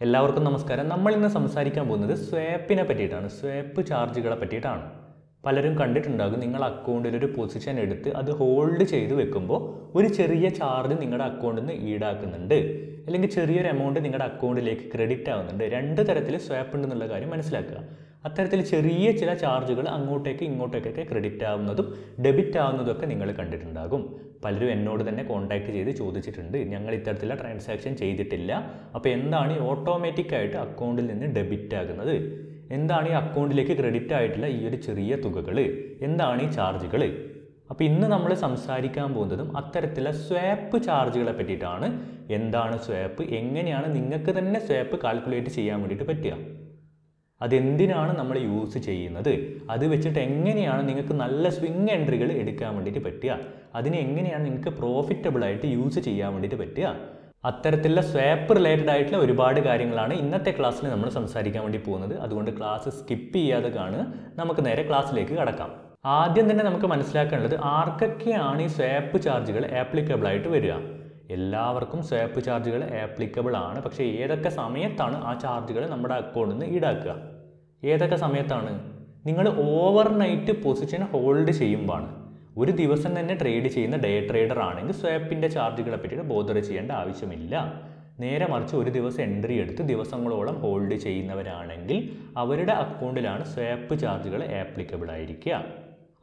എല്ലാവർക്കും നമസ്കാരം. നമ്മൾ ഇന്ന് സംസാരിക്കാൻ പോകുന്നത് സ്വാപ്പിനെ പറ്റിയിട്ടാണ്. സ്വാപ്പ് ചാർജുകളെ പറ്റിയിട്ടാണ്. പലരും കണ്ടിട്ടുണ്ടാകും നിങ്ങൾ അക്കൗണ്ടിൽ ഒരു പൊസിഷൻ എടുത്ത് അത് ഹോൾഡ് ചെയ്ത് വെക്കുമ്പോൾ ഒരു ചെറിയ ചാർജ് നിങ്ങളുടെ അക്കൗണ്ടിൽ നിന്ന് ഈടാക്കുന്നുണ്ട്. അല്ലെങ്കിൽ ചെറിയൊരു എമൗണ്ട് നിങ്ങളുടെ അക്കൗണ്ടിലേക്ക് ക്രെഡിറ്റ് ആവുന്നുണ്ട്. രണ്ട് തരത്തിൽ സ്വാപ്പ് ഉണ്ടെന്നുള്ള കാര്യം മനസ്സിലാക്കുക. അത്തരത്തിൽ ചെറിയ ചില ചാർജുകൾ അങ്ങോട്ടേക്ക് ഇങ്ങോട്ടേക്കൊക്കെ ക്രെഡിറ്റ് ആവുന്നതും ഡെബിറ്റ് ആവുന്നതും ഒക്കെ നിങ്ങൾ കണ്ടിട്ടുണ്ടാകും. പലരും എന്നോട് തന്നെ കോൺടാക്ട് ചെയ്ത് ചോദിച്ചിട്ടുണ്ട്. ഞങ്ങൾ ഇത്തരത്തിലുള്ള ട്രാൻസാക്ഷൻ ചെയ്തിട്ടില്ല. അപ്പോൾ എന്താണ് ഈ ഓട്ടോമാറ്റിക് ആയിട്ട് അക്കൗണ്ടിൽ നിന്ന് ഡെബിറ്റ് ആകുന്നത്? എന്താണ് ഈ അക്കൗണ്ടിലേക്ക് ക്രെഡിറ്റ് ആയിട്ടുള്ള ഈ ഒരു ചെറിയ തുകകൾ എന്താണ് ഈ ചാർജുകൾ അപ്പോൾ ഇന്ന് നമ്മൾ സംസാരിക്കാൻ പോകുന്നതും അത്തരത്തിലുള്ള സ്വാപ്പ് ചാർജുകളെ പറ്റിയിട്ടാണ്. എന്താണ് സ്വാപ്പ് എങ്ങനെയാണ് നിങ്ങൾക്ക് തന്നെ സ്വാപ്പ് കാൽക്കുലേറ്റ് ചെയ്യാൻ വേണ്ടിയിട്ട് പറ്റുക? അതെന്തിനാണ് നമ്മൾ യൂസ് ചെയ്യുന്നത്? അത് വെച്ചിട്ട് എങ്ങനെയാണ് നിങ്ങൾക്ക് നല്ല സ്വിങ് എൻട്രികൾ എടുക്കാൻ വേണ്ടിയിട്ട് പറ്റുക? അതിനെ എങ്ങനെയാണ് നിങ്ങൾക്ക് പ്രോഫിറ്റബിളായിട്ട് യൂസ് ചെയ്യാൻ വേണ്ടിയിട്ട് പറ്റുക? അത്തരത്തിലുള്ള സ്വാപ്പ് റിലേറ്റഡ് ആയിട്ടുള്ള ഒരുപാട് കാര്യങ്ങളാണ് ഇന്നത്തെ ക്ലാസ്സിൽ നമ്മൾ സംസാരിക്കാൻ വേണ്ടി പോകുന്നത്. അതുകൊണ്ട് ക്ലാസ് സ്കിപ്പ് ചെയ്യാതെ കാണുക നമുക്ക് നേരെ ക്ലാസ്സിലേക്ക് കടക്കാം. ആദ്യം തന്നെ നമുക്ക് മനസ്സിലാക്കേണ്ടത് ആർക്കൊക്കെയാണ് ഈ സ്വാപ്പ് ചാർജുകൾ ആപ്ലിക്കബിൾ ആയിട്ട് വരിക? എല്ലാവർക്കും സ്വാപ്പ് ചാർജുകൾ ആപ്ലിക്കബിൾ ആണ്. പക്ഷേ ഏതൊക്കെ സമയത്താണ് ആ ചാർജുകൾ നമ്മുടെ അക്കൗണ്ടിൽ നിന്ന് ഈടാക്കുക? ഏതൊക്കെ സമയത്താണ്? നിങ്ങൾ ഓവർ നൈറ്റ് പൊസിഷൻ ഹോൾഡ് ചെയ്യുമ്പോഴാണ്. ഒരു ദിവസം തന്നെ ട്രേഡ് ചെയ്യുന്ന ഡേ ട്രേഡർ ആണെങ്കിൽ സ്വാപ്പിന്റെ ചാർജുകളെ പറ്റിയിട്ട് ബോധർ ചെയ്യേണ്ട ആവശ്യമില്ല. നേരെ മറിച്ച് ഒരു ദിവസം എൻട്രി എടുത്ത് ദിവസങ്ങളോളം ഹോൾഡ് ചെയ്യുന്നവരാണെങ്കിൽ അവരുടെ അക്കൗണ്ടിലാണ് സ്വാപ്പ് ചാർജുകൾ ആപ്ലിക്കബിൾ ആയിരിക്കുക.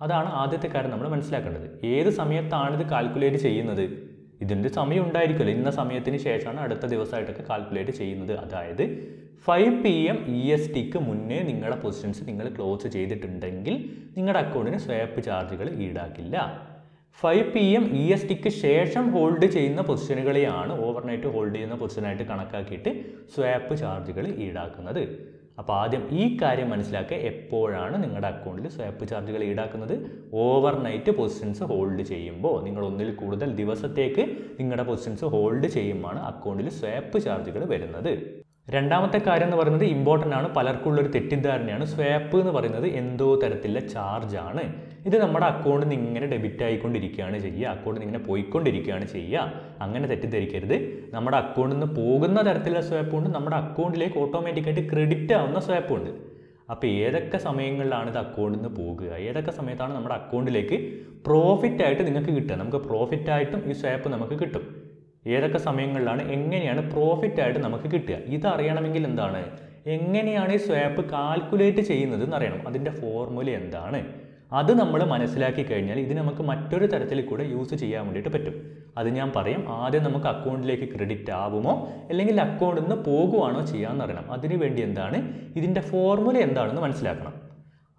അതാണ് ആദ്യത്തെ കാര്യം നമ്മൾ മനസ്സിലാക്കേണ്ടത്. ഏത് സമയത്താണ് ഇത് കാൽക്കുലേറ്റ് ചെയ്യുന്നത്? ഇതിന്റെ സമയം ഉണ്ടായിരിക്കില്ല ഇന്ന സമയത്തിന് ശേഷമാണ് അടുത്ത ദിവസമായിട്ടൊക്കെ കാൽക്കുലേറ്റ് ചെയ്യുന്നത്. അതായത് five P M E S tick മുന്നേ നിങ്ങളുടെ പൊസിഷൻസ് നിങ്ങൾ ക്ലോസ് ചെയ്തിട്ടുണ്ടെങ്കിൽ നിങ്ങളുടെ അക്കൗണ്ടിന് സ്വാപ്പ് ചാർജുകൾ ഈടാക്കില്ല. Five P M E S tick ശേഷം ഹോൾഡ് ചെയ്യുന്ന പൊസിഷനുകളെയാണ് ഓവർനൈറ്റ് ഹോൾഡ് ചെയ്യുന്ന പൊസിഷനായിട്ട് കണക്കാക്കിയിട്ട് സ്വാപ്പ് ചാർജുകൾ ഈടാക്കുന്നത്. അപ്പോൾ ആദ്യം ഈ കാര്യം മനസ്സിലാക്കുക എപ്പോഴാണ് നിങ്ങളുടെ അക്കൗണ്ടിൽ സ്വാപ്പ് ചാർജുകൾ ഈടാക്കുന്നത്. ഓവർ നൈറ്റ് പൊസിഷൻസ് ഹോൾഡ് ചെയ്യുമ്പോൾ നിങ്ങൾ ഒന്നിൽ കൂടുതൽ ദിവസത്തേക്ക് നിങ്ങളുടെ പൊസിഷൻസ് ഹോൾഡ് ചെയ്യുമ്പോൾ അക്കൗണ്ടിൽ സ്വാപ്പ് ചാർജുകൾ വരുന്നത്. രണ്ടാമത്തെ കാര്യം എന്ന് പറയുന്നത് ഇമ്പോർട്ടന്റ് ആണ്. പലർക്കുള്ളൊരു തെറ്റിദ്ധാരണയാണ്. സ്വാപ്പ് എന്ന് പറയുന്നത് എന്തോ തരത്തിലുള്ള ചാർജാണ് ഇത് നമ്മുടെ അക്കൗണ്ടിൽ നിന്ന് ഇങ്ങനെ ഡെബിറ്റ് ആയിക്കൊണ്ടിരിക്കുകയാണ് ചെയ്യുക അക്കൗണ്ടിൽ നിന്ന് ഇങ്ങനെ പോയിക്കൊണ്ടിരിക്കുകയാണ് ചെയ്യുക. അങ്ങനെ തെറ്റിദ്ധരിക്കരുത്. നമ്മുടെ അക്കൗണ്ടിൽ നിന്ന് പോകുന്ന തരത്തിലുള്ള സ്വാപ്പ് ഉണ്ട്. നമ്മുടെ അക്കൗണ്ടിലേക്ക് ഓട്ടോമാറ്റിക്കായിട്ട് ക്രെഡിറ്റ് ആവുന്ന സ്വാപ്പ് ഉണ്ട്. അപ്പോൾ ഏതൊക്കെ സമയങ്ങളിലാണ് ഇത് അക്കൗണ്ടിൽ നിന്ന് പോകുക? ഏതൊക്കെ സമയത്താണ് നമ്മുടെ അക്കൗണ്ടിലേക്ക് പ്രോഫിറ്റ് ആയിട്ട് നിങ്ങൾക്ക് കിട്ടുക? നമുക്ക് പ്രോഫിറ്റ് ആയിട്ടും ഈ സ്വാപ്പ് നമുക്ക് കിട്ടും. ഏതൊക്കെ സമയങ്ങളിലാണ് എങ്ങനെയാണ് പ്രോഫിറ്റ് ആയിട്ട് നമുക്ക് കിട്ടുക? ഇതറിയണമെങ്കിൽ എന്താണ്? എങ്ങനെയാണ് ഈ സ്വാപ്പ് കാൽക്കുലേറ്റ് ചെയ്യുന്നത് എന്നറിയണം അതിന്റെ ഫോർമുല എന്താണ്? അത് നമ്മൾ മനസ്സിലാക്കി കഴിഞ്ഞാൽ ഇത് നമുക്ക് മറ്റൊരു തരത്തിൽ കൂടെ യൂസ് ചെയ്യാൻ വേണ്ടിയിട്ട് പറ്റും. അത് ഞാൻ പറയും ആദ്യം നമുക്ക് അക്കൗണ്ടിലേക്ക് ക്രെഡിറ്റ് ആവുമോ അല്ലെങ്കിൽ അക്കൗണ്ടിൽ നിന്ന് പോകുവാണോ ചെയ്യാമെന്ന് അറിയണം. അതിനുവേണ്ടി എന്താണ്? ഇതിന്റെ ഫോർമുല എന്താണെന്ന് മനസ്സിലാക്കണം.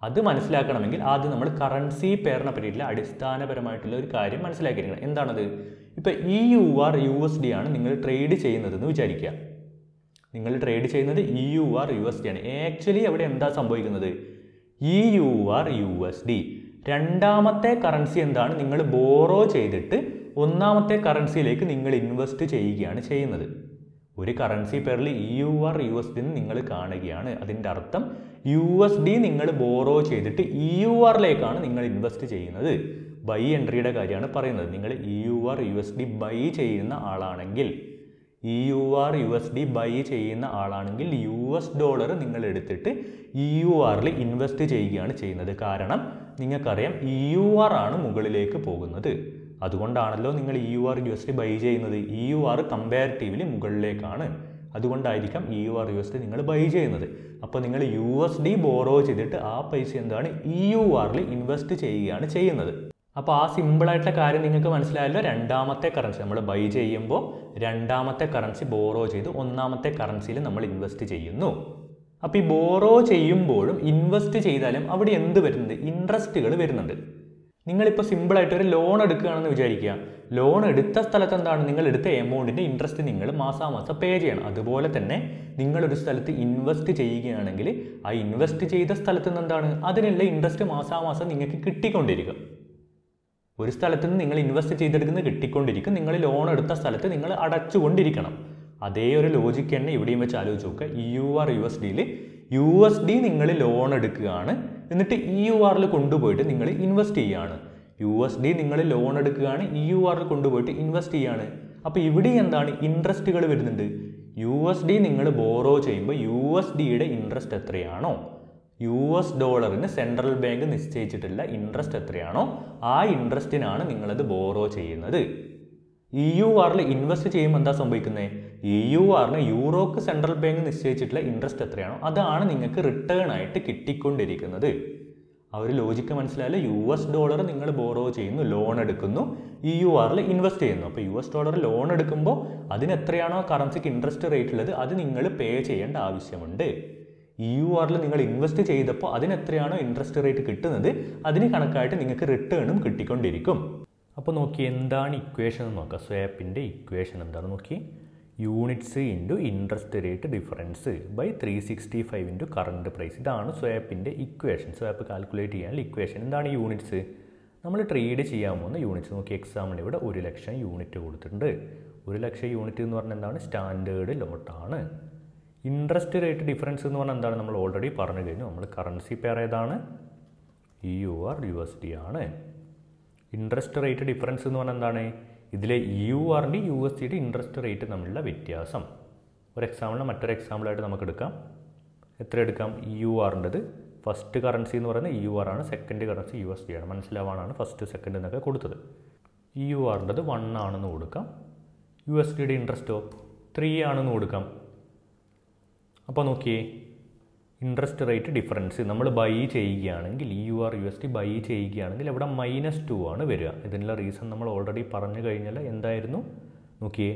അത് മനസ്സിലാക്കണമെങ്കിൽ ആദ്യം നമ്മൾ കറൻസി പെയറിനെ പറ്റിയിട്ടുള്ള അടിസ്ഥാനപരമായിട്ടുള്ള ഒരു കാര്യം മനസ്സിലാക്കിയിരിക്കണം. എന്താണത്? ഇപ്പോൾ E U R U S D ആണ് നിങ്ങൾ ട്രേഡ് ചെയ്യുന്നതെന്ന് വിചാരിക്കുക. നിങ്ങൾ ട്രേഡ് ചെയ്യുന്നത് E U R U S D ആണ്. ആക്ച്വലി അവിടെ എന്താ സംഭവിക്കുന്നത്? E U R U S D രണ്ടാമത്തെ കറൻസി എന്താണ്? നിങ്ങൾ ബോറോ ചെയ്തിട്ട് ഒന്നാമത്തെ കറൻസിയിലേക്ക് നിങ്ങൾ ഇൻവെസ്റ്റ് ചെയ്യുകയാണ് ചെയ്യുന്നത്. ഒരു കറൻസി പേരിൽ E U R U S D നിങ്ങൾ കാണുകയാണ്. അതിന്റെ അർത്ഥം യു എസ് ഡി നിങ്ങൾ ബോറോ ചെയ്തിട്ട് ഇ യു ആറിലേക്കാണ് നിങ്ങൾ ഇൻവെസ്റ്റ് ചെയ്യുന്നത്. ബൈ എൻട്രിയുടെ കാര്യമാണ് പറയുന്നത്. നിങ്ങൾ E U R U S D buy ചെയ്യുന്ന ആളാണെങ്കിൽ E U R U S D buy ചെയ്യുന്ന ആളാണെങ്കിൽ യു എസ് ഡോളർ നിങ്ങൾ എടുത്തിട്ട് ഇ യു ആറിൽ ഇൻവെസ്റ്റ് ചെയ്യുകയാണ് ചെയ്യുന്നത്. കാരണം നിങ്ങൾക്കറിയാം ഇ യു ആർ ആണ് മുകളിലേക്ക് പോകുന്നത്. അതുകൊണ്ടാണല്ലോ നിങ്ങൾ E U R U S D buy ചെയ്യുന്നത്. ഇ യു ആർ കമ്പാരിറ്റീവ്ലി മുകളിലേക്കാണ്. അതുകൊണ്ടായിരിക്കാം E U R U S D നിങ്ങൾ ബൈ ചെയ്യുന്നത്. അപ്പോൾ നിങ്ങൾ യു എസ് ഡി ബോറോ ചെയ്തിട്ട് ആ പൈസ എന്താണ്? ഇ യു ആറിൽ ഇൻവെസ്റ്റ് ചെയ്യുകയാണ് ചെയ്യുന്നത്. അപ്പോൾ ആ സിമ്പിളായിട്ടുള്ള കാര്യം നിങ്ങൾക്ക് മനസ്സിലായല്ലോ. രണ്ടാമത്തെ കറൻസി നമ്മൾ ബൈ ചെയ്യുമ്പോൾ രണ്ടാമത്തെ കറൻസി ബോറോ ചെയ്ത്. ഒന്നാമത്തെ കറൻസിയിൽ നമ്മൾ ഇൻവെസ്റ്റ് ചെയ്യുന്നു. അപ്പോൾ ഈ ബോറോ ചെയ്യുമ്പോഴും ഇൻവെസ്റ്റ് ചെയ്താലും അവിടെ എന്ത് വരുന്നത് ഇൻട്രസ്റ്റുകൾ വരുന്നുണ്ട്. നിങ്ങളിപ്പോൾ സിമ്പിളായിട്ട് ഒരു ലോൺ എടുക്കുകയാണെന്ന് വിചാരിക്കുക. ലോൺ എടുത്ത സ്ഥലത്ത് എന്താണ്? നിങ്ങൾ എടുത്ത എമൗണ്ടിന്റെ ഇൻട്രസ്റ്റ് നിങ്ങൾ മാസാമാസം പേ ചെയ്യണം. അതുപോലെ തന്നെ നിങ്ങളൊരു സ്ഥലത്ത് ഇൻവെസ്റ്റ് ചെയ്യുകയാണെങ്കിൽ ആ ഇൻവെസ്റ്റ് ചെയ്ത സ്ഥലത്ത് നിന്ന് എന്താണ്? അതിനുള്ള ഇൻട്രസ്റ്റ് മാസാമാസം നിങ്ങൾക്ക് കിട്ടിക്കൊണ്ടിരിക്കും. ഒരു സ്ഥലത്ത് നിന്ന് നിങ്ങൾ ഇൻവെസ്റ്റ് ചെയ്തെടുക്കുന്നത് കിട്ടിക്കൊണ്ടിരിക്കും. നിങ്ങൾ ലോൺ എടുത്ത സ്ഥലത്ത് നിങ്ങൾ അടച്ചുകൊണ്ടിരിക്കണം. അതേ ഒരു ലോജിക്ക് തന്നെ ഇവിടെയും വെച്ച് ആലോചിച്ച് നോക്കുക യു ആർ യു എസ് ഡിയിൽ യു എസ് ഡി നിങ്ങൾ ലോൺ എടുക്കുകയാണ്. എന്നിട്ട് ഇ യു ആറിൽ കൊണ്ടുപോയിട്ട് നിങ്ങൾ ഇൻവെസ്റ്റ് ചെയ്യുകയാണ് യു എസ് ഡി നിങ്ങൾ ലോൺ എടുക്കുകയാണ്. ഇ യു ആറിൽ കൊണ്ടുപോയിട്ട് ഇൻവെസ്റ്റ് ചെയ്യുകയാണ് അപ്പോൾ ഇവിടെ എന്താണ് ഇൻട്രസ്റ്റുകൾ വരുന്നുണ്ട്? യു എസ് ഡി നിങ്ങൾ ബോറോ ചെയ്യുമ്പോൾ യു എസ് ഡിയുടെ ഇൻട്രസ്റ്റ് എത്രയാണോ? യു എസ് ഡോളറിന് സെൻട്രൽ ബാങ്ക് നിശ്ചയിച്ചിട്ടുള്ള ഇൻട്രസ്റ്റ് എത്രയാണോ ആ ഇൻട്രസ്റ്റിനാണ് നിങ്ങളത് ബോറോ ചെയ്യുന്നത്. ഇ യു ആറിൽ ഇൻവെസ്റ്റ് ചെയ്യുമ്പോൾ എന്താ സംഭവിക്കുന്നത് ഇ യു ആറിന് യൂറോക്ക് സെൻട്രൽ ബാങ്ക് നിശ്ചയിച്ചിട്ടുള്ള ഇൻട്രസ്റ്റ് എത്രയാണോ അതാണ് നിങ്ങൾക്ക് റിട്ടേൺ ആയിട്ട് കിട്ടിക്കൊണ്ടിരിക്കുന്നത്. ആ ഒരു ലോജിക്ക് മനസ്സിലായാലും? യു എസ് ഡോളർ നിങ്ങൾ ബോറോ ചെയ്യുന്നു ലോൺ എടുക്കുന്നു ഇ യു ആറിൽ ഇൻവെസ്റ്റ് ചെയ്യുന്നു. അപ്പോൾ യു എസ് ഡോളർ ലോൺ എടുക്കുമ്പോൾ അതിന് എത്രയാണോ കറൻസിക്ക് ഇൻട്രസ്റ്റ് റേറ്റ് ഉള്ളത് അത് നിങ്ങൾ പേ ചെയ്യേണ്ട ആവശ്യമുണ്ട്. ഇ യു ആറിൽ നിങ്ങൾ ഇൻവെസ്റ്റ് ചെയ്തപ്പോൾ അതിന് എത്രയാണോ ഇൻട്രസ്റ്റ് റേറ്റ് കിട്ടുന്നത് അതിന് കണക്കായിട്ട് നിങ്ങൾക്ക് റിട്ടേണും കിട്ടിക്കൊണ്ടിരിക്കും. അപ്പോൾ നോക്കി എന്താണ് ഇക്വേഷൻ എന്ന് നോക്കാം. സ്വാപ്പിന്റെ ഇക്വേഷൻ എന്താണ് നോക്കി? Units into interest rate difference by three sixty five into current price ഇതാണ് സ്വാപ്പിന്റെ ഇക്വേഷൻ സ്വാപ്പ് കാൽക്കുലേറ്റ് ചെയ്യാനുള്ള ഇക്വേഷൻ എന്താണ് യൂണിറ്റ്സ് നമ്മൾ ട്രേഡ് ചെയ്യാൻ പോകുന്ന യൂണിറ്റ്സ് നോക്കി എക്സാമ്പിൾ ഇവിടെ ഒരു ലക്ഷം യൂണിറ്റ് കൊടുത്തിട്ടുണ്ട്. ഒരു ലക്ഷം യൂണിറ്റ് എന്ന് പറഞ്ഞാൽ എന്താണ്? സ്റ്റാൻഡേർഡ് ലോട്ടാണ് ഇൻട്രസ്റ്റ് റേറ്റ് ഡിഫറൻസ് എന്ന് പറഞ്ഞാൽ എന്താണ്? നമ്മൾ ഓൾറെഡി പറഞ്ഞു കഴിഞ്ഞു. നമ്മൾ കറൻസി പെയർ ഏതാണ്? E U R U S D ആണ്. ഇൻട്രസ്റ്റ് റേറ്റ് ഡിഫറൻസ് എന്ന് പറഞ്ഞാൽ എന്താണ്? ഇതിലെ യു ആറിന്റെ യു എസ് ഡിയുടെ ഇൻട്രസ്റ്റ് റേറ്റ് തമ്മിലുള്ള വ്യത്യാസം. ഒരു എക്സാമ്പിളിന് മറ്റൊരു എക്സാമ്പിളായിട്ട് നമുക്ക് എടുക്കാം. എത്ര എടുക്കാം? ഇ യു ആറിന്റെത് ഫസ്റ്റ് കറൻസി എന്ന് പറയുന്നത് ഇ യു ആർ ആണ്. Second currency U S D ആണ്. മനസ്സിലാവാനാണ് ഫസ്റ്റ് സെക്കൻഡ് എന്നൊക്കെ കൊടുത്തത്. ഇ യു ആറിന്റെത് വൺ ആണെന്ന് കൊടുക്കാം. യു എസ് ഡിയുടെ ഇൻട്രസ്റ്റോ ത്രീ ആണെന്ന് കൊടുക്കാം. അപ്പോൾ നോക്കിയേ ഇൻട്രസ്റ്റ് റേറ്റ് ഡിഫറൻസ് നമ്മൾ ബൈ ചെയ്യുകയാണെങ്കിൽ E U R U S T buy ചെയ്യുകയാണെങ്കിൽ ഇവിടെ മൈനസ് ടു ആണ് വരിക. ഇതിനുള്ള റീസൺ നമ്മൾ ഓൾറെഡി പറഞ്ഞു കഴിഞ്ഞാൽ എന്തായിരുന്നു? നോക്കിയേ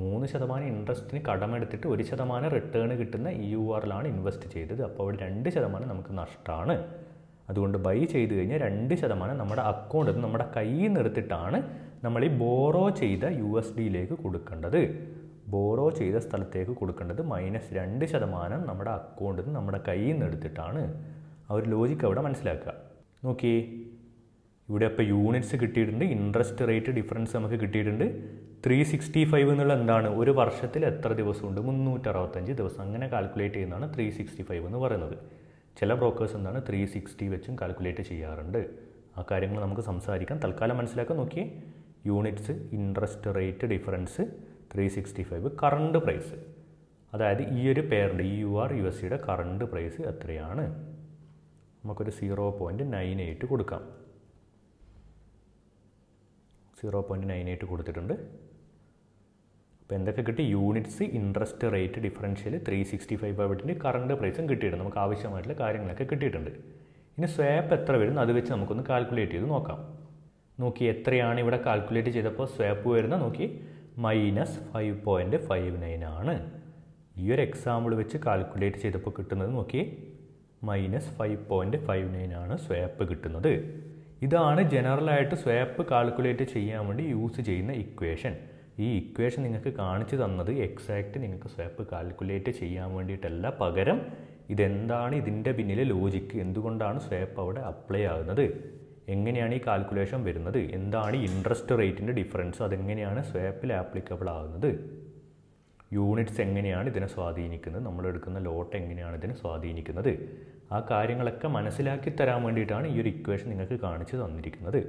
മൂന്ന് ശതമാനം ഇൻട്രസ്റ്റിന് കടമെടുത്തിട്ട് ഒരു ശതമാനം റിട്ടേൺ കിട്ടുന്ന ഇ യു ആറിലാണ് ഇൻവെസ്റ്റ് ചെയ്തത്. അപ്പോൾ അവിടെ രണ്ട് ശതമാനം നമുക്ക് നഷ്ടമാണ്. അതുകൊണ്ട് ബൈ ചെയ്ത് കഴിഞ്ഞാൽ രണ്ട് ശതമാനം നമ്മുടെ അക്കൗണ്ടിൽ നിന്ന് നമ്മുടെ കയ്യിൽ നിന്ന് എടുത്തിട്ടാണ് നമ്മൾ ഈ ബോറോ ചെയ്ത യു എസ് ഡിയിലേക്ക് കൊടുക്കേണ്ടത്. ബോറോ ചെയ്ത സ്ഥലത്തേക്ക് കൊടുക്കേണ്ടത് മൈനസ് രണ്ട് ശതമാനം നമ്മുടെ അക്കൗണ്ടിൽ നിന്ന് നമ്മുടെ കയ്യിൽ നിന്ന് എടുത്തിട്ടാണ്. ആ ഒരു ലോജിക്ക് അവിടെ മനസ്സിലാക്കുക. നോക്കി ഇവിടെ അപ്പോൾ യൂണിറ്റ്സ് കിട്ടിയിട്ടുണ്ട് ഇൻട്രസ്റ്റ് റേറ്റ് ഡിഫറൻസ് നമുക്ക് കിട്ടിയിട്ടുണ്ട്. ത്രീ സിക്സ്റ്റി ഫൈവ് എന്നുള്ള എന്താണ്? ഒരു വർഷത്തിൽ എത്ര ദിവസമുണ്ട്? മുന്നൂറ്ററുപത്തഞ്ച് ദിവസം. അങ്ങനെ കാൽക്കുലേറ്റ് ചെയ്യുന്നതാണ് ത്രീ സിക്സ്റ്റി ഫൈവ് എന്ന് പറയുന്നത്. ചില ബ്രോക്കേഴ്സ് എന്താണ് ത്രീ സിക്സ്റ്റി വെച്ചും കാൽക്കുലേറ്റ് ചെയ്യാറുണ്ട്. ആ കാര്യങ്ങൾ നമുക്ക് സംസാരിക്കാം. തൽക്കാലം മനസ്സിലാക്കാൻ നോക്കി units interest rate difference three sixty five current price അതായത് ഈ ഒരു പെയറിന്റെ ഈ യു ആർ യു എസ് സിയുടെ കറണ്ട് പ്രൈസ് എത്രയാണ്? നമുക്കൊരു സീറോ പോയിന്റ് നയൻ എയ്റ്റ് കൊടുക്കാം. സീറോ പോയിന്റ് നയൻ എയ്റ്റ് കൊടുത്തിട്ടുണ്ട്. അപ്പോൾ എന്തൊക്കെ കിട്ടി? Units interest rate differential three sixty five ആവട്ടിന്റെ current പ്രൈസും കിട്ടിയിട്ടുണ്ട്. നമുക്ക് ആവശ്യമായിട്ടുള്ള കാര്യങ്ങളൊക്കെ കിട്ടിയിട്ടുണ്ട്. ഇനി സ്വാപ്പ് എത്ര വരും? അത് വെച്ച് നമുക്കൊന്ന് കാൽക്കുലേറ്റ് ചെയ്ത് നോക്കാം. നോക്കി എത്രയാണ് ഇവിടെ കാൽക്കുലേറ്റ് ചെയ്തപ്പോൾ സ്വാപ്പ് വരുന്ന നോക്കി minus five point five nine ആണ്. ഈ ഒരു എക്സാമ്പിൾ വെച്ച് കാൽക്കുലേറ്റ് ചെയ്തപ്പോൾ കിട്ടുന്നത് നോക്കി minus five point five nine ആണ് സ്വാപ്പ് കിട്ടുന്നത്. ഇതാണ് ജനറലായിട്ട് സ്വാപ്പ് കാൽക്കുലേറ്റ് ചെയ്യാൻ വേണ്ടി യൂസ് ചെയ്യുന്ന ഇക്വേഷൻ ഈ ഇക്വേഷൻ നിങ്ങൾക്ക് കാണിച്ചു തന്നത് എക്സാക്റ്റ് നിങ്ങൾക്ക് സ്വാപ്പ് കാൽക്കുലേറ്റ് ചെയ്യാൻ വേണ്ടിയിട്ടല്ല. പകരം ഇതെന്താണ് ഇതിന്റെ പിന്നിലെ ലോജിക്ക് എന്തുകൊണ്ടാണ് സ്വാപ്പ് അവിടെ അപ്ലൈ ആകുന്നത്? എങ്ങനെയാണ് ഈ കാൽക്കുലേഷൻ വരുന്നത്? എന്താണ് ഇൻട്രസ്റ്റ് റേറ്റിന്റെ ഡിഫറൻസ് അതെങ്ങനെയാണ് സ്വാപ്പിൽ ആപ്ലിക്കബിൾ ആകുന്നത്? യൂണിറ്റ്സ് എങ്ങനെയാണ് ഇതിനെ സ്വാധീനിക്കുന്നത്? നമ്മൾ എടുക്കുന്ന ലോട്ട് എങ്ങനെയാണ് ഇതിനെ സ്വാധീനിക്കുന്നത്? ആ കാര്യങ്ങളൊക്കെ മനസ്സിലാക്കി തരാൻ വേണ്ടിയിട്ടാണ് ഈ ഒരു ഇക്വേഷൻ നിങ്ങൾക്ക് കാണിച്ചു തന്നിരിക്കുന്നത്.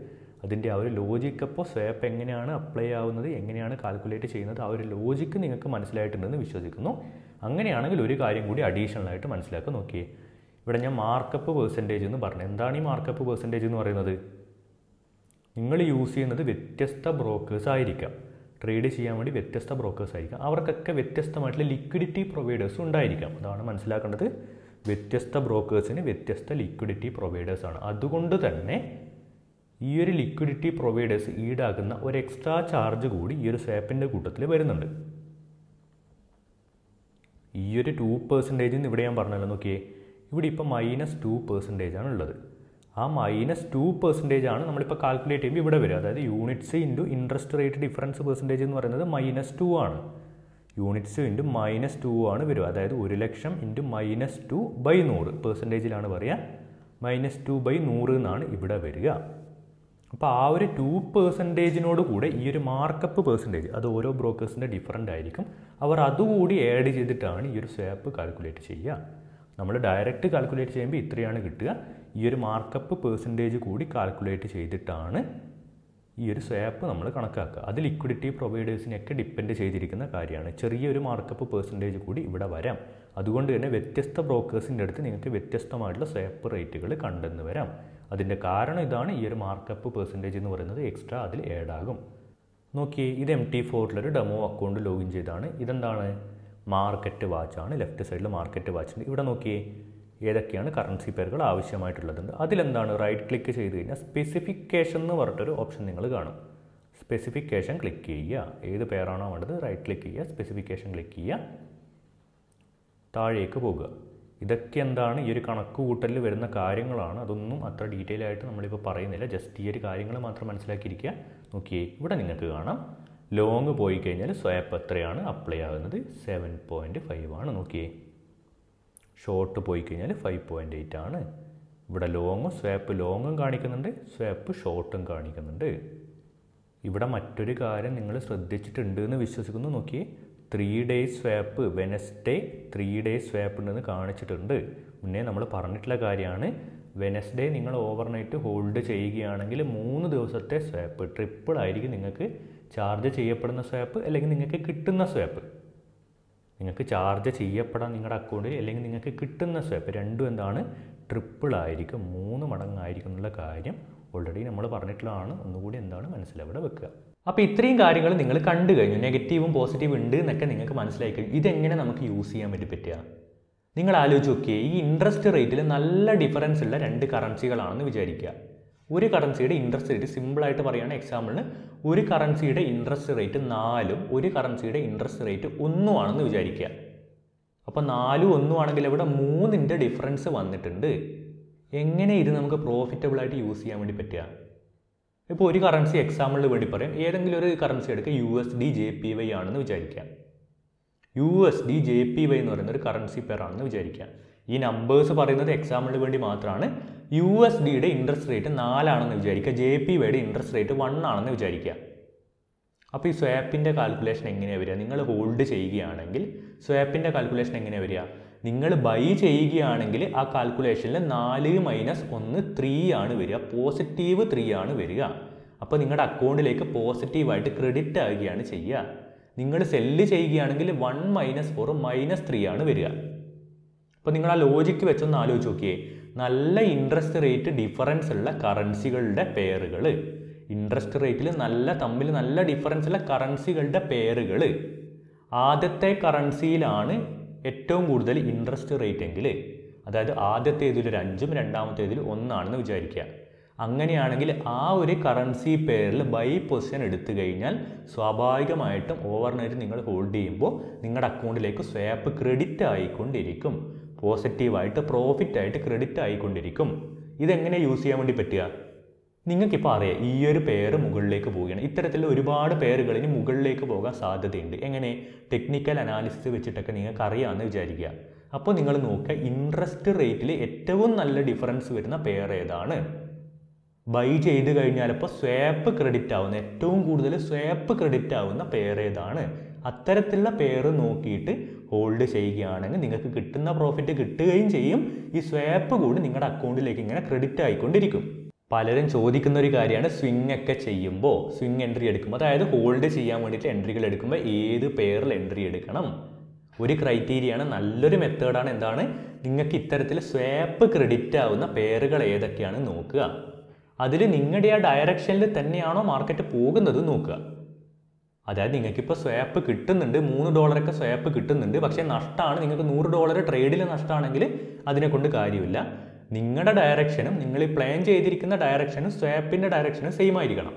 അതിന്റെ ആ ഒരു ലോജിക്ക് അപ്പോൾ സ്വാപ്പ് എങ്ങനെയാണ് അപ്ലൈ ആവുന്നത്? എങ്ങനെയാണ് കാൽക്കുലേറ്റ് ചെയ്യുന്നത്? ആ ഒരു ലോജിക്ക് നിങ്ങൾക്ക് മനസ്സിലായിട്ടുണ്ടെന്ന് വിശ്വസിക്കുന്നു. അങ്ങനെയാണെങ്കിൽ ഒരു കാര്യം കൂടി അഡീഷണലായിട്ട് മനസ്സിലാക്കാൻ നോക്കിയേ. ഇവിടെ ഞാൻ മാർക്കപ്പ് പേഴ്സന്റേജ് എന്ന് പറഞ്ഞു എന്താണ് ഈ മാർക്കപ്പ് പേഴ്സന്റേജ് എന്ന് പറയുന്നത്? നിങ്ങൾ യൂസ് ചെയ്യുന്നത് വ്യത്യസ്ത ബ്രോക്കേഴ്സ് ആയിരിക്കാം. ട്രേഡ് ചെയ്യാൻ വേണ്ടി വ്യത്യസ്ത ബ്രോക്കേഴ്സ് ആയിരിക്കാം. അവർക്കൊക്കെ വ്യത്യസ്തമായിട്ടുള്ള ലിക്വിഡിറ്റി പ്രൊവൈഡേഴ്സ് ഉണ്ടായിരിക്കാം. അതാണ് മനസ്സിലാക്കേണ്ടത്. വ്യത്യസ്ത ബ്രോക്കേഴ്സിന് വ്യത്യസ്ത ലിക്വിഡിറ്റി പ്രൊവൈഡേഴ്സ് ആണ്. അതുകൊണ്ട് തന്നെ ഈ ഒരു ലിക്വിഡിറ്റി പ്രൊവൈഡേഴ്സ് ഈടാക്കുന്ന ഒരു എക്സ്ട്രാ ചാർജ് കൂടി ഈ ഒരു സ്വാപ്പിന്റെ കൂട്ടത്തിൽ വരുന്നുണ്ട്. ഈ ഒരു ടു പെർസെന്റേജ് ഇവിടെ ഞാൻ പറഞ്ഞല്ലോ നോക്കിയേ. ഇവിടെ ഇപ്പോൾ മൈനസ് ടു പെർസെന്റേജ് ആണ് ഉള്ളത്. ആ മൈനസ് ടു പെർസെന്റേജ് ആണ് നമ്മളിപ്പോൾ കാൽക്കുലേറ്റ് ചെയ്യുമ്പോൾ ഇവിടെ വരിക. അതായത് units into interest rate difference percentage എന്ന് പറയുന്നത് മൈനസ് ടു ആണ്. യൂണിറ്റ്സ് ഇന്റു മൈനസ് ടു ആണ് വരിക. അതായത് ഒരു ലക്ഷം ഇന്റു മൈനസ് ടു ബൈ നൂറ് പെർസെന്റേജിലാണ് പറയുക. മൈനസ് ടു ബൈ നൂറ് എന്നാണ് ഇവിടെ വരിക. അപ്പോൾ ആ ഒരു ടു പെർസെന്റേജിനോട് കൂടെ ഈ ഒരു മാർക്കപ്പ് പെർസെന്റേജ് അത് ഓരോ ബ്രോക്കേഴ്സിന്റെ ഡിഫറന്റ് ആയിരിക്കും. അവർ അതുകൂടി ആഡ് ചെയ്തിട്ടാണ് ഈ ഒരു സ്വാപ്പ് കാൽക്കുലേറ്റ് ചെയ്യുക. നമ്മൾ ഡയറക്റ്റ് കാൽക്കുലേറ്റ് ചെയ്യുമ്പോൾ ഇത്രയാണ് കിട്ടുക. ഈ ഒരു മാർക്കപ്പ് പെർസെന്റേജ് കൂടി കാൽക്കുലേറ്റ് ചെയ്തിട്ടാണ് ഈ ഒരു സ്വാപ്പ് നമ്മൾ കണക്കാക്കുക. അത് ലിക്വിഡിറ്റി പ്രൊവൈഡേഴ്സിനെയൊക്കെ ഡിപ്പെൻഡ് ചെയ്തിരിക്കുന്ന കാര്യമാണ്. ചെറിയൊരു മാർക്കപ്പ് പെർസെന്റേജ് കൂടി ഇവിടെ വരാം. അതുകൊണ്ട് തന്നെ വ്യത്യസ്ത ബ്രോക്കേഴ്സിന്റെ അടുത്ത് നിങ്ങൾക്ക് വ്യത്യസ്തമായിട്ടുള്ള സ്വാപ്പ് റേറ്റുകൾ കണ്ടെന്ന് വരാം. അതിന്റെ കാരണം ഇതാണ് ഈ ഒരു മാർക്കപ്പ് പെർസെന്റേജ് എന്ന് പറയുന്നത് എക്സ്ട്രാ അതിൽ ആഡ് ആകും. നോക്കിയേ ഇത് എം ടി ഫോറിലൊരു ഡെമോ അക്കൗണ്ട് ലോഗിൻ ചെയ്താണ് ഇതെന്താണ്? മാർക്കറ്റ് വാച്ചാണ് ലെഫ്റ്റ് സൈഡിൽ മാർക്കറ്റ് വാച്ച് ഉണ്ട് ഇവിടെ നോക്കിയേ ഏതൊക്കെയാണ് കറൻസി പേരുകൾ ആവശ്യമായിട്ടുള്ളതുണ്ട് അതിലെന്താണ് റൈറ്റ് ക്ലിക്ക് ചെയ്ത് കഴിഞ്ഞാൽ സ്പെസിഫിക്കേഷൻ എന്ന് പറഞ്ഞിട്ടൊരു ഓപ്ഷൻ നിങ്ങൾ കാണും. സ്പെസിഫിക്കേഷൻ ക്ലിക്ക് ചെയ്യുക. ഏത് പേരാണോ വേണ്ടത് റൈറ്റ് ക്ലിക്ക് ചെയ്യുക സ്പെസിഫിക്കേഷൻ ക്ലിക്ക് ചെയ്യുക താഴേക്ക് പോകുക. ഇതൊക്കെ എന്താണ്? ഈ ഒരു കണക്ക് കൂട്ടലിൽ വരുന്ന കാര്യങ്ങളാണ്. അതൊന്നും അത്ര ഡീറ്റെയിൽ ആയിട്ട് നമ്മളിപ്പോൾ പറയുന്നില്ല. ജസ്റ്റ് ഈ ഒരു കാര്യങ്ങൾ മാത്രം മനസ്സിലാക്കിയിരിക്കുക. നോക്കിയേ ഇവിടെ നിങ്ങൾക്ക് കാണാം. ലോങ് പോയി കഴിഞ്ഞാൽ സ്വയപ്പ് എത്രയാണ് അപ്ലൈ ആകുന്നത്? സെവൻ പോയിന്റ് ഫൈവ് ആണ്. നോക്കിയേ. ഷോർട്ട് പോയി കഴിഞ്ഞാൽ ഫൈവ് പോയിന്റ് എയ്റ്റ് ആണ്. ഇവിടെ ലോങ്ങും സ്വാപ്പ് ലോങ്ങും കാണിക്കുന്നുണ്ട്. സ്വാപ്പ് ഷോർട്ടും കാണിക്കുന്നുണ്ട്. ഇവിടെ മറ്റൊരു കാര്യം നിങ്ങൾ ശ്രദ്ധിച്ചിട്ടുണ്ട് എന്ന് വിശ്വസിക്കുന്നു. നോക്കിയേ. Three days swap Wednesday three days swap ഉണ്ടെന്ന് കാണിച്ചിട്ടുണ്ട്. മുന്നേ നമ്മൾ പറഞ്ഞിട്ടുള്ള കാര്യമാണ്. വെനസ്ഡേ നിങ്ങൾ ഓവർനൈറ്റ് ഹോൾഡ് ചെയ്യുകയാണെങ്കിൽ മൂന്ന് ദിവസത്തെ സ്വാപ്പ് ട്രിപ്പിൾ ആയിരിക്കും നിങ്ങൾക്ക് ചാർജ് ചെയ്യപ്പെടുന്ന സ്വാപ്പ് അല്ലെങ്കിൽ നിങ്ങൾക്ക് കിട്ടുന്ന സ്വാപ്പ് നിങ്ങൾക്ക് ചാർജ് ചെയ്യപ്പെടാൻ നിങ്ങളുടെ അക്കൗണ്ടിൽ അല്ലെങ്കിൽ നിങ്ങൾക്ക് കിട്ടുന്ന സ്വാപ്പ് രണ്ടും എന്താണ്? ട്രിപ്പിൾ ആയിരിക്കും. മൂന്ന് മടങ്ങായിരിക്കും എന്നുള്ള കാര്യം ഓൾറെഡി നമ്മൾ പറഞ്ഞിട്ടുള്ളതാണ്. ഒന്നുകൂടി എന്താണ് മനസ്സിലവിടെ വെക്കുക. അപ്പോൾ ഇത്രയും കാര്യങ്ങൾ നിങ്ങൾ കണ്ടു കഴിഞ്ഞു. നെഗറ്റീവും പോസിറ്റീവും ഉണ്ട് എന്നൊക്കെ നിങ്ങൾക്ക് മനസ്സിലായി കഴിഞ്ഞു. ഇതെങ്ങനെ നമുക്ക് യൂസ് ചെയ്യാൻ വേണ്ടി പറ്റുക? നിങ്ങൾ ആലോചിച്ച് നോക്കിയേ ഈ ഇൻട്രസ്റ്റ് റേറ്റിൽ നല്ല ഡിഫറൻസ് ഉള്ള രണ്ട് കറൻസികളാണെന്ന് വിചാരിക്കുക. ഒരു കറൻസിയുടെ ഇൻട്രസ്റ്റ് റേറ്റ് സിമ്പിളായിട്ട് പറയുകയാണ് എക്സാമ്പിളിന് ഒരു കറൻസിയുടെ ഇൻട്രസ്റ്റ് റേറ്റ് നാലും ഒരു കറൻസിയുടെ ഇൻട്രസ്റ്റ് റേറ്റ് ഒന്നും ആണെന്ന് വിചാരിക്കുക. അപ്പോൾ നാലും ഒന്നും ആണെങ്കിൽ ഇവിടെ മൂന്നിന്റെ ഡിഫറൻസ് വന്നിട്ടുണ്ട്. എങ്ങനെ ഇത് നമുക്ക് പ്രോഫിറ്റബിളായിട്ട് യൂസ് ചെയ്യാൻ വേണ്ടി പറ്റുക? ഇപ്പോൾ ഒരു കറൻസി എക്സാമ്പിളിന് വേണ്ടി പറയാം. ഏതെങ്കിലും ഒരു കറൻസി എടുക്കുക. U S D J P Y ആണെന്ന് വിചാരിക്കാം U S D J P Y എന്ന് പറയുന്ന ഒരു കറൻസി പെയർ ആണെന്ന് വിചാരിക്കാം ഈ നമ്പേഴ്സ് പറയുന്നത് എക്സാമ്പിളിന് വേണ്ടി മാത്രമാണ്. യു എസ് ഡിയുടെ ഇൻട്രസ്റ്റ് റേറ്റ് നാലാണെന്ന് വിചാരിക്കുക. ജെ പി വൈയുടെ ഇൻട്രസ്റ്റ് റേറ്റ് വൺ ആണെന്ന് വിചാരിക്കുക. അപ്പോൾ ഈ സ്വാപ്പിന്റെ കാൽക്കുലേഷൻ എങ്ങനെയാണ് വരിക? നിങ്ങൾ ഹോൾഡ് ചെയ്യുകയാണെങ്കിൽ സ്വാപ്പിന്റെ കാൽക്കുലേഷൻ എങ്ങനെയാണ് വരിക? നിങ്ങൾ ബൈ ചെയ്യുകയാണെങ്കിൽ ആ കാൽക്കുലേഷനിൽ നാല് മൈനസ് ഒന്ന് ത്രീ ആണ് വരിക. പോസിറ്റീവ് ത്രീ ആണ് വരിക. അപ്പോൾ നിങ്ങളുടെ അക്കൗണ്ടിലേക്ക് പോസിറ്റീവായിട്ട് ക്രെഡിറ്റ് ആവുകയാണ് ചെയ്യുക. നിങ്ങൾ സെല്ല് ചെയ്യുകയാണെങ്കിൽ one minus four minus three ആണ് വരിക. അപ്പോൾ നിങ്ങൾ ആ ലോജിക്ക് വെച്ചൊന്ന് ആലോചിച്ച് നോക്കിയേ. നല്ല ഇൻട്രസ്റ്റ് റേറ്റ് ഡിഫറൻസ് ഉള്ള കറൻസികളുടെ പേരുകൾ ഇൻട്രസ്റ്റ് റേറ്റിൽ നല്ല തമ്മിൽ നല്ല ഡിഫറൻസ് ഉള്ള കറൻസികളുടെ പേരുകൾ ആദ്യത്തെ കറൻസിയിലാണ് ഏറ്റവും കൂടുതൽ ഇൻട്രസ്റ്റ് റേറ്റ് എങ്കിൽ അതായത് ആദ്യത്തെ ഇതിൽ ഒരു അഞ്ചും രണ്ടാമത്തെ ഇതിൽ ഒന്നാണെന്ന് വിചാരിക്കുക. അങ്ങനെയാണെങ്കിൽ ആ ഒരു കറൻസി പേരിൽ ബൈ പൊസിഷൻ എടുത്തു കഴിഞ്ഞാൽ സ്വാഭാവികമായിട്ടും ഓവർനൈറ്റ് നിങ്ങൾ ഹോൾഡ് ചെയ്യുമ്പോൾ നിങ്ങളുടെ അക്കൗണ്ടിലേക്ക് സ്വാപ്പ് ക്രെഡിറ്റ് ആയിക്കൊണ്ടിരിക്കും. പോസിറ്റീവായിട്ട് പ്രോഫിറ്റ് ആയിട്ട് ക്രെഡിറ്റ് ആയിക്കൊണ്ടിരിക്കും ഇതെങ്ങനെ യൂസ് ചെയ്യാൻ വേണ്ടി പറ്റുക? നിങ്ങൾക്കിപ്പോൾ അറിയാം ഈ ഒരു പേര് മുകളിലേക്ക് പോവുകയാണ്. ഇത്തരത്തിൽ ഒരുപാട് പേരുകൾ ഇനി മുകളിലേക്ക് പോകാൻ സാധ്യതയുണ്ട്. എങ്ങനെ? ടെക്നിക്കൽ അനാലിസിസ് വെച്ചിട്ടൊക്കെ നിങ്ങൾക്ക് അറിയാമെന്ന് വിചാരിക്കുക. അപ്പോൾ നിങ്ങൾ നോക്കുക ഇൻട്രസ്റ്റ് റേറ്റിൽ ഏറ്റവും നല്ല ഡിഫറൻസ് വരുന്ന പേർ ഏതാണ്? ബൈ ചെയ്ത് കഴിഞ്ഞാൽ ഇപ്പോൾ സ്വാപ്പ് ക്രെഡിറ്റ് ആവുന്ന ഏറ്റവും കൂടുതൽ സ്വേപ്പ് ക്രെഡിറ്റ് ആവുന്ന പേർ ഏതാണ്? അത്തരത്തിലുള്ള പേര് നോക്കിയിട്ട് ഹോൾഡ് ചെയ്യുകയാണെങ്കിൽ നിങ്ങൾക്ക് കിട്ടുന്ന പ്രോഫിറ്റ് കിട്ടുകയും ചെയ്യും. ഈ സ്വേപ്പ് കൂടി നിങ്ങളുടെ അക്കൗണ്ടിലേക്ക് ഇങ്ങനെ ക്രെഡിറ്റ് ആയിക്കൊണ്ടിരിക്കും. പലരും ചോദിക്കുന്ന ഒരു കാര്യമാണ് സ്വിങ് ഒക്കെ ചെയ്യുമ്പോൾ സ്വിങ് എൻട്രി എടുക്കുമ്പോൾ അതായത് ഹോൾഡ് ചെയ്യാൻ വേണ്ടിയിട്ട് എൻട്രികൾ എടുക്കുമ്പോൾ ഏത് പേരിൽ എൻട്രി എടുക്കണം? ഒരു ക്രൈറ്റീരിയയാണ് നല്ലൊരു മെത്തേഡാണ് എന്താണ്? നിങ്ങൾക്ക് ഇത്തരത്തിൽ സ്വേപ്പ് ക്രെഡിറ്റ് ആവുന്ന പേരുകൾ ഏതൊക്കെയാണ് നോക്കുക. അതിൽ നിങ്ങളുടെ ആ ഡയറക്ഷനിൽ തന്നെയാണോ മാർക്കറ്റ് പോകുന്നത് നോക്കുക. അതായത് നിങ്ങൾക്കിപ്പോൾ സ്വാപ്പ് കിട്ടുന്നുണ്ട് മൂന്ന് ഡോളറൊക്കെ സ്വാപ്പ് കിട്ടുന്നുണ്ട് പക്ഷേ നഷ്ടമാണ് നിങ്ങൾക്ക് നൂറ് ഡോളർ ട്രേഡിൽ നഷ്ടമാണെങ്കിൽ അതിനെ കൊണ്ട് കാര്യമില്ല. നിങ്ങളുടെ ഡയറക്ഷനും നിങ്ങൾ പ്ലാൻ ചെയ്തിരിക്കുന്ന ഡയറക്ഷനും സ്വാപ്പിന്റെ ഡയറക്ഷനും സെയിം ആയിരിക്കണം.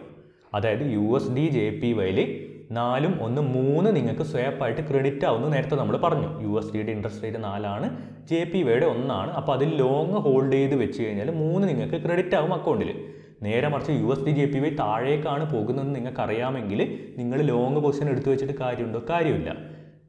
അതായത് U S D J P വൈയിൽ നാലും ഒന്ന് മൂന്ന് നിങ്ങൾക്ക് സ്വാപ്പായിട്ട് ക്രെഡിറ്റ് ആവുമെന്ന് നേരത്തെ നമ്മൾ പറഞ്ഞു യു എസ് ഡിയുടെ ഇൻട്രസ്റ്റ് റേറ്റ് നാലാണ് ജെ പി വേടെ ഒന്നാണ്. അപ്പോൾ അതിൽ ലോങ് ഹോൾഡ് ചെയ്ത് വെച്ച് കഴിഞ്ഞാൽ മൂന്ന് നിങ്ങൾക്ക് ക്രെഡിറ്റ് ആവും അക്കൗണ്ടിൽ നേരെ മറിച്ച് U S D J P Y താഴേക്കാണ് പോകുന്നതെന്ന് നിങ്ങൾക്ക് അറിയാമെങ്കിൽ നിങ്ങൾ ലോങ് പൊസിഷൻ എടുത്തു വെച്ചിട്ട് കാര്യമുണ്ടോ? കാര്യമില്ല.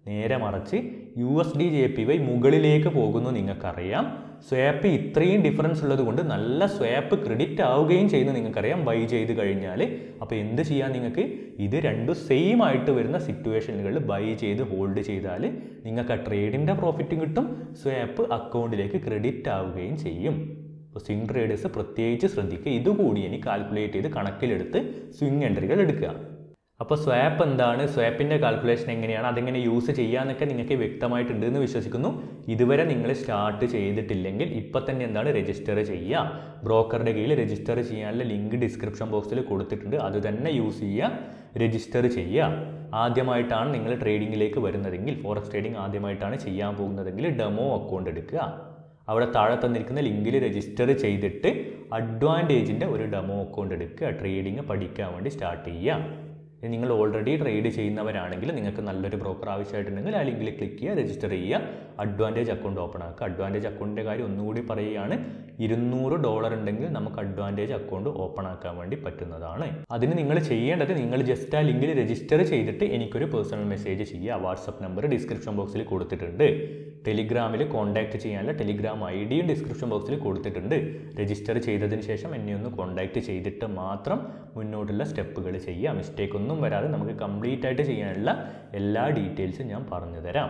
നേരെ മറിച്ച് U S D J P Y മുകളിലേക്ക് പോകുന്നു നിങ്ങൾക്കറിയാം. സ്വാപ്പ് ഇത്രയും ഡിഫറൻസ് ഉള്ളത് കൊണ്ട് നല്ല സ്വാപ്പ് ക്രെഡിറ്റ് ആവുകയും ചെയ്യുന്നത് നിങ്ങൾക്കറിയാം. ബൈ ചെയ്ത് കഴിഞ്ഞാൽ അപ്പോൾ എന്ത് ചെയ്യാൻ നിങ്ങൾക്ക്? ഇത് രണ്ടും സെയിം ആയിട്ട് വരുന്ന സിറ്റുവേഷനുകളിൽ ബൈ ചെയ്ത് ഹോൾഡ് ചെയ്താൽ നിങ്ങൾക്ക് ആ ട്രേഡിന്റെ പ്രോഫിറ്റും കിട്ടും. സ്വാപ്പ് അക്കൗണ്ടിലേക്ക് ക്രെഡിറ്റ് ആവുകയും ചെയ്യും. അപ്പോൾ സ്വിംഗ് ട്രേഡേഴ്സ് പ്രത്യേകിച്ച് ശ്രദ്ധിക്കുക. ഇതുകൂടി ഇനി കാൽക്കുലേറ്റ് ചെയ്ത് കണക്കിലെടുത്ത് സ്വിംഗ് എൻട്രികൾ എടുക്കുക. അപ്പോൾ സ്വാപ്പ് എന്താണ്? സ്വാപ്പിന്റെ കാൽക്കുലേഷൻ എങ്ങനെയാണ്? അതെങ്ങനെ യൂസ് ചെയ്യാന്നൊക്കെ നിങ്ങൾക്ക് വ്യക്തമായിട്ടുണ്ട് എന്ന് വിശ്വസിക്കുന്നു. ഇതുവരെ നിങ്ങൾ സ്റ്റാർട്ട് ചെയ്തിട്ടില്ലെങ്കിൽ ഇപ്പം തന്നെ എന്താണ്? രജിസ്റ്റർ ചെയ്യുക ബ്രോക്കറുടെ കീഴിൽ രജിസ്റ്റർ ചെയ്യാനുള്ള ലിങ്ക് ഡിസ്ക്രിപ്ഷൻ ബോക്സിൽ കൊടുത്തിട്ടുണ്ട്. അത് തന്നെ യൂസ് ചെയ്യുക രജിസ്റ്റർ ചെയ്യുക ആദ്യമായിട്ടാണ് നിങ്ങൾ ട്രേഡിങ്ങിലേക്ക് വരുന്നതെങ്കിൽ ഫോറക്സ് ട്രേഡിംഗ് ആദ്യമായിട്ടാണ് ചെയ്യാൻ പോകുന്നതെങ്കിൽ ഡെമോ അക്കൗണ്ട് എടുക്കുക. അവിടെ താഴെ തന്നിരിക്കുന്ന ലിങ്കിൽ രജിസ്റ്റർ ചെയ്തിട്ട് അഡ്വാന്റേജിന്റെ ഒരു ഡെമോ അക്കൗണ്ട് എടുക്കുക. ട്രേഡിങ് പഠിക്കാൻ വേണ്ടി സ്റ്റാർട്ട് ചെയ്യുക നിങ്ങൾ ഓൾറെഡി ട്രേഡ് ചെയ്യുന്നവരാണെങ്കിൽ നിങ്ങൾക്ക് നല്ലൊരു ബ്രോക്കർ ആവശ്യമായിട്ടുണ്ടെങ്കിൽ ആ ലിങ്കിൽ ക്ലിക്ക് ചെയ്യുക രജിസ്റ്റർ ചെയ്യുക. അഡ്വാന്റേജ് അക്കൗണ്ട് ഓപ്പൺ ആക്കുക. അഡ്വാന്റേജ് അക്കൗണ്ടിന്റെ കാര്യം ഒന്നുകൂടി പറയുകയാണ്. ഇരുന്നൂറ് ഡോളർ ഉണ്ടെങ്കിൽ നമുക്ക് അഡ്വാന്റേജ് അക്കൗണ്ട് ഓപ്പൺ ആക്കാൻ വേണ്ടി പറ്റുന്നതാണ്. അതിന് നിങ്ങൾ ചെയ്യേണ്ടത് നിങ്ങൾ ജസ്റ്റ് ആ ലിങ്കിൽ രജിസ്റ്റർ ചെയ്തിട്ട് എനിക്കൊരു പേഴ്സണൽ മെസ്സേജ് ചെയ്യുക. വാട്സപ്പ് നമ്പർ ഡിസ്ക്രിപ്ഷൻ ബോക്സിൽ കൊടുത്തിട്ടുണ്ട്. ടെലിഗ്രാമിൽ കോൺടാക്റ്റ് ചെയ്യാനുള്ള ടെലിഗ്രാം ഐ ഡിയും ഡിസ്ക്രിപ്ഷൻ ബോക്സിൽ കൊടുത്തിട്ടുണ്ട്. രജിസ്റ്റർ ചെയ്തതിന് ശേഷം എന്നെ ഒന്ന് കോൺടാക്റ്റ് ചെയ്തിട്ട് മാത്രം മുന്നോട്ടുള്ള സ്റ്റെപ്പുകൾ ചെയ്യുക. മിസ്റ്റേക്ക് ഒന്നും വരാതെ നമുക്ക് കംപ്ലീറ്റ് ആയിട്ട് ചെയ്യാനുള്ള എല്ലാ ഡീറ്റെയിൽസും ഞാൻ പറഞ്ഞു തരാം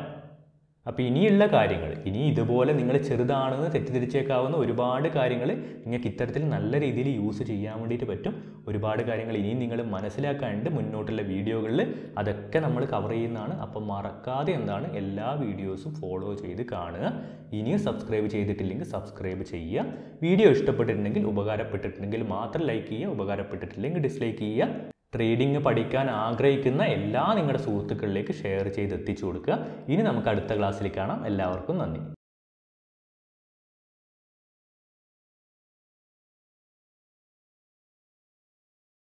അപ്പോൾ ഇനിയുള്ള കാര്യങ്ങൾ ഇനി ഇതുപോലെ നിങ്ങൾ ചെറുതാണെന്ന് തെറ്റിദ്ധരിച്ചേക്കാവുന്ന ഒരുപാട് കാര്യങ്ങൾ നിങ്ങൾക്ക് ഇത്തരത്തിൽ നല്ല രീതിയിൽ യൂസ് ചെയ്യാൻ വേണ്ടിയിട്ട് പറ്റും. ഒരുപാട് കാര്യങ്ങൾ ഇനിയും നിങ്ങൾ മനസ്സിലാക്കാണ്ട് മുന്നോട്ടുള്ള വീഡിയോകളിൽ അതൊക്കെ നമ്മൾ കവർ ചെയ്യുന്നതാണ്. അപ്പം മറക്കാതെ എന്താണ് എല്ലാ വീഡിയോസും ഫോളോ ചെയ്ത് കാണുക. ഇനിയും സബ്സ്ക്രൈബ് ചെയ്തിട്ടില്ലെങ്കിൽ സബ്സ്ക്രൈബ് ചെയ്യുക. വീഡിയോ ഇഷ്ടപ്പെട്ടിട്ടുണ്ടെങ്കിൽ ഉപകാരപ്പെട്ടിട്ടുണ്ടെങ്കിൽ മാത്രം ലൈക്ക് ചെയ്യുക. ഉപകാരപ്പെട്ടിട്ടില്ലെങ്കിൽ ഡിസ്ലൈക്ക് ചെയ്യുക. ട്രേഡിംഗ് പഠിക്കാൻ ആഗ്രഹിക്കുന്ന എല്ലാ നിങ്ങളുടെ സുഹൃത്തുക്കളിലേക്ക് ഷെയർ ചെയ്ത് എത്തിച്ചു കൊടുക്കുക. ഇനി നമുക്ക് അടുത്ത ക്ലാസ്സിൽ കാണാം. എല്ലാവർക്കും നന്ദി.